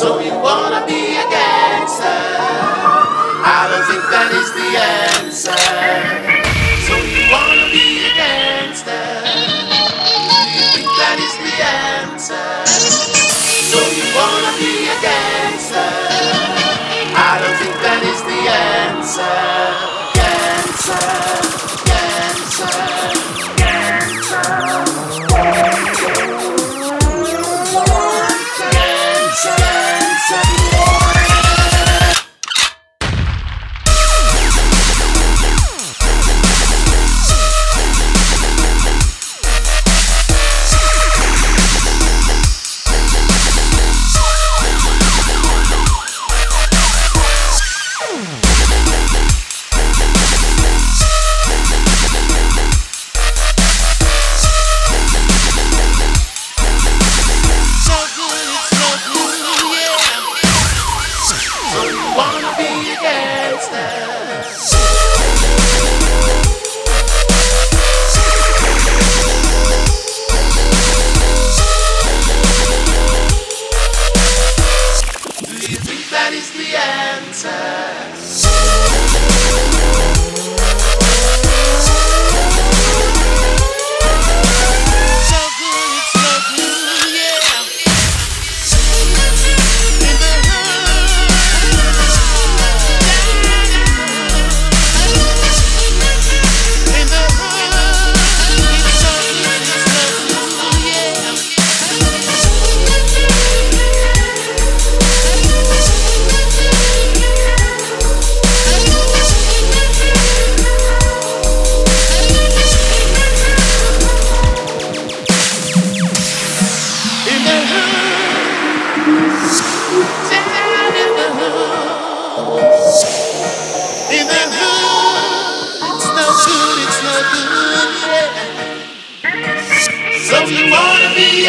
So you wanna be a gangster? I don't think that is the answer. Jesus.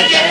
yeah